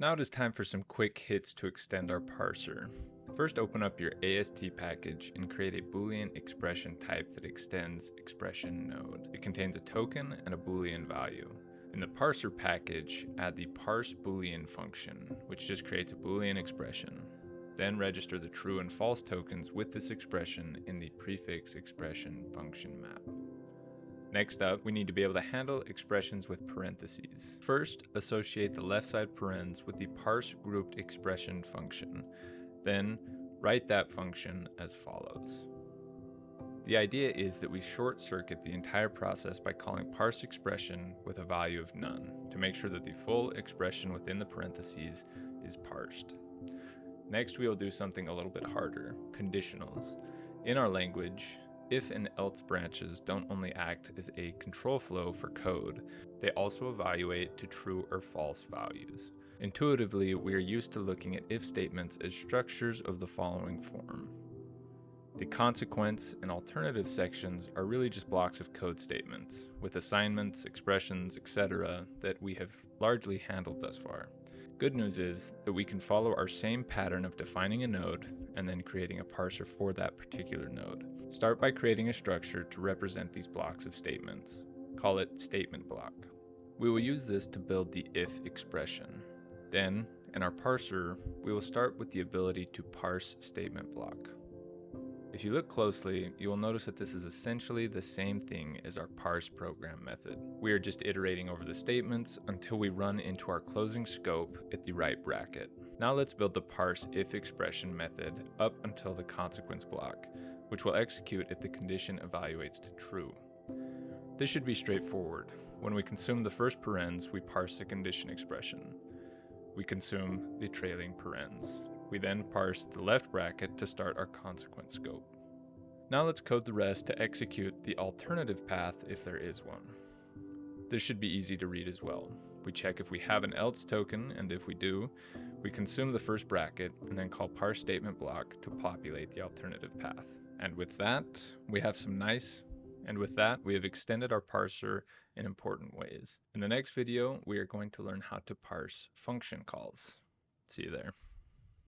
Now it is time for some quick hits to extend our parser. First open up your AST package and create a boolean expression type that extends expression node. It contains a token and a boolean value. In the parser package, add the parse boolean function, which just creates a boolean expression. Then register the true and false tokens with this expression in the prefix expression function map. Next up, we need to be able to handle expressions with parentheses. First, associate the left side parens with the parse grouped expression function. Then, write that function as follows. The idea is that we short circuit the entire process by calling parse expression with a value of none to make sure that the full expression within the parentheses is parsed. Next, we will do something a little bit harder, conditionals. In our language, if and else branches don't only act as a control flow for code, they also evaluate to true or false values. Intuitively, we are used to looking at if statements as structures of the following form. The consequence and alternative sections are really just blocks of code statements, with assignments, expressions, etc., that we have largely handled thus far. Good news is that we can follow our same pattern of defining a node and then creating a parser for that particular node. Start by creating a structure to represent these blocks of statements. Call it statement block. We will use this to build the if expression. Then, in our parser, we will start with the ability to parse statement block. If you look closely, you will notice that this is essentially the same thing as our parse program method. We are just iterating over the statements until we run into our closing scope at the right bracket. Now let's build the parse if expression method up until the consequence block, which will execute if the condition evaluates to true. This should be straightforward. When we consume the first parens, we parse the condition expression. We consume the trailing parens. We then parse the left bracket to start our consequence scope. Now let's code the rest to execute the alternative path if there is one. This should be easy to read as well. We check if we have an else token, and if we do, we consume the first bracket and then call parse statement block to populate the alternative path. And with that, we have some nice, and with that, we have extended our parser in important ways. In the next video, we are going to learn how to parse function calls. See you there.